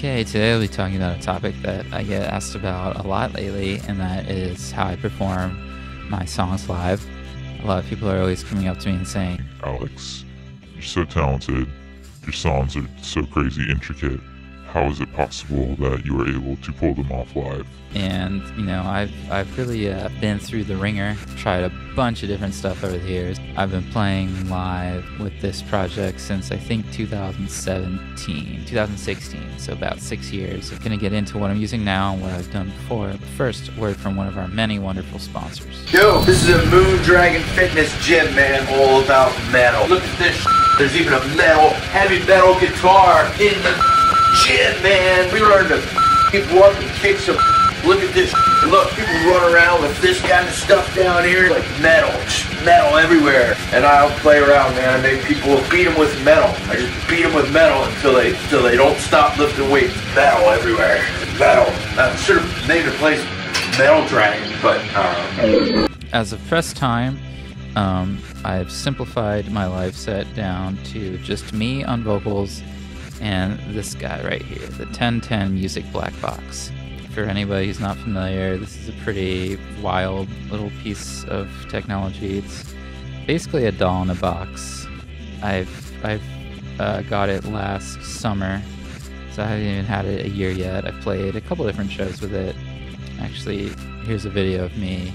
Okay, today we'll be talking about a topic that I get asked about a lot lately, and that is how I perform my songs live. A lot of people are always coming up to me and saying, Alex, you're so talented. Your songs are so crazy intricate. How is it possible that you were able to pull them off live? and you know I've I've really uh, been through the ringer, tried a bunch of different stuff over the years. I've been playing live with this project since I think 2017, 2016, so about six years. I'm gonna get into what I'm using now and what I've done before. But first, word from one of our many wonderful sponsors. Yo, this is a Moon Dragon Fitness gym, man, all about metal. Look at this. There's even a metal, heavy metal guitar in the gym, man. We learned to keep walking, kick some. Look at this. Look, people run around with this kind of stuff down here, like metal, metal everywhere. And I'll play around, man. I make people beat them with metal. I just beat them with metal until they until they don't stop lifting weights. Metal everywhere. Metal. I should have named the place Metal Dragon, but um, As of press time, um, I've simplified my live set down to just me on vocals and this guy right here, the 1010 Music Black Box. For anybody who's not familiar, this is a pretty wild little piece of technology. It's basically a DAW in a box. I've I've uh, got it last summer, so I haven't even had it a year yet. I've played a couple different shows with it. Actually, here's a video of me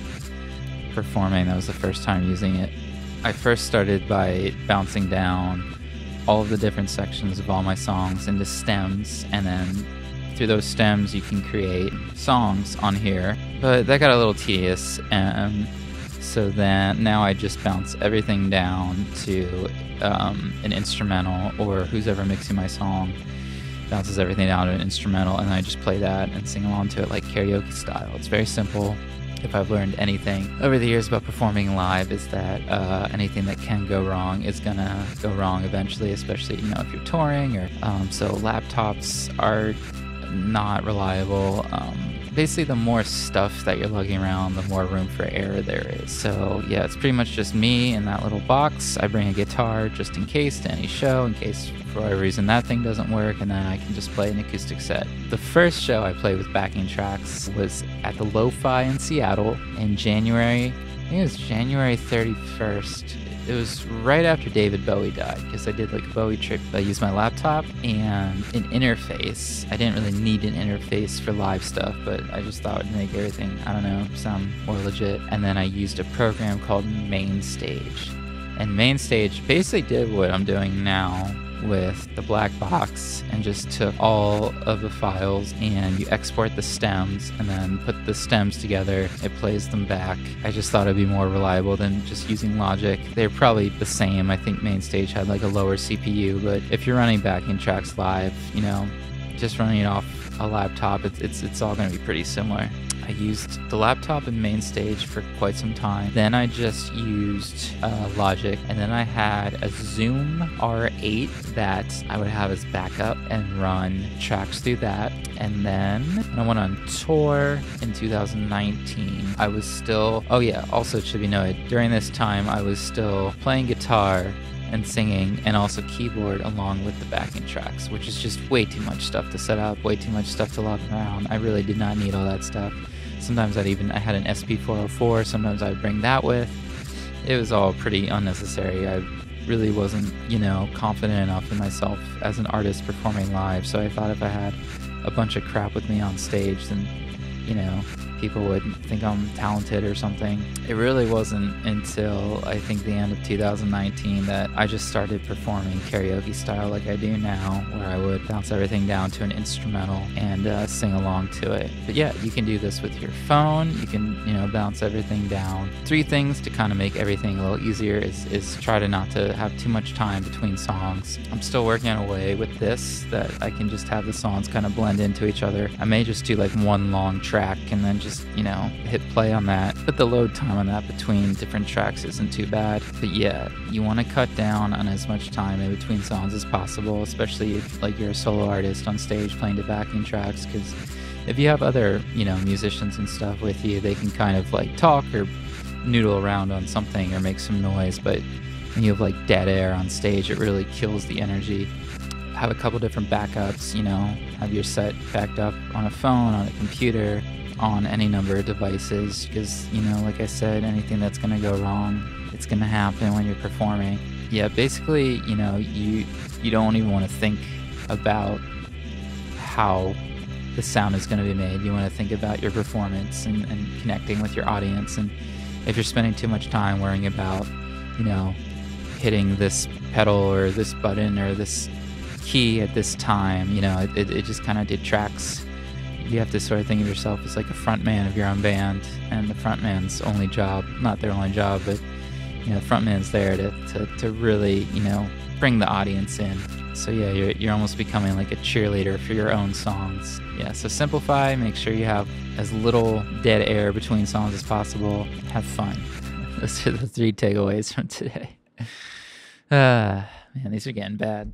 performing. That was the first time using it. I first started by bouncing down all of the different sections of all my songs into stems, and then through those stems you can create songs on here. But that got a little tedious, and so then now I just bounce everything down to um, an instrumental, or who's ever mixing my song bounces everything down to an instrumental, and I just play that and sing along to it like karaoke style. It's very simple. If I've learned anything over the years about performing live, is that uh, anything that can go wrong is gonna go wrong eventually, especially you know if you're touring or um, so. Laptops are not reliable. Um, basically, the more stuff that you're lugging around, the more room for error there is. So yeah, it's pretty much just me in that little box. I bring a guitar just in case to any show, in case for whatever reason that thing doesn't work, and then I can just play an acoustic set. The first show I played with backing tracks was at the Lo-Fi in Seattle in January. I think it was January 31st. It was right after David Bowie died because I did like a Bowie trip. I used my laptop and an interface. I didn't really need an interface for live stuff, but I just thought it would make everything, I don't know, sound more legit. And then I used a program called Mainstage. And Mainstage basically did what I'm doing now with the black box and just took all of the files and you export the stems and then put the stems together. It plays them back. I just thought it'd be more reliable than just using Logic. They're probably the same. I think Mainstage had like a lower CPU, but if you're running backing tracks live, you know, just running it off a laptop, it's it's, it's all going to be pretty similar. I used the laptop and Mainstage for quite some time. Then I just used uh, Logic, and then I had a Zoom R8 that I would have as backup and run tracks through that. And then when I went on tour in 2019, I was still. Oh yeah, also it should be noted during this time I was still playing guitar and singing and also keyboard along with the backing tracks, which is just way too much stuff to set up, way too much stuff to log around. I really did not need all that stuff. Sometimes I'd even I had an SP404, sometimes I'd bring that with. It was all pretty unnecessary. I really wasn't, you know, confident enough in myself as an artist performing live, so I thought if I had a bunch of crap with me on stage, then, you know, people would think I'm talented or something. It really wasn't until I think the end of 2019 that I just started performing karaoke style like I do now, where I would bounce everything down to an instrumental and uh, sing along to it. But yeah, you can do this with your phone. You can, you know, bounce everything down. Three things to kind of make everything a little easier is, is try to not to have too much time between songs. I'm still working on a way with this that I can just have the songs kind of blend into each other. I may just do like one long track and then just, you know, hit play on that. But the load time on that between different tracks isn't too bad. But yeah, you want to cut down on as much time in between songs as possible, especially if like you're a solo artist on stage playing the backing tracks because if you have other, you know, musicians and stuff with you, they can kind of like talk or noodle around on something or make some noise, but when you have like dead air on stage, it really kills the energy. have a couple different backups, you know, have your set backed up on a phone, on a computer, on any number of devices because, you know, like I said, anything that's going to go wrong, it's going to happen when you're performing. Yeah, basically, you know, you you don't even want to think about how the sound is going to be made. You want to think about your performance and, and connecting with your audience. And if you're spending too much time worrying about, you know, hitting this pedal or this button or this key at this time, you know, it, it just kind of detracts. You have to sort of think of yourself as like a front man of your own band, and the front man's only job, not their only job, but, you know, the front man's there to, to, to really, you know, bring the audience in. So yeah, you're, you're almost becoming like a cheerleader for your own songs. Yeah, so simplify, make sure you have as little dead air between songs as possible. Have fun. Those are the three takeaways from today. Uh, man, these are getting bad.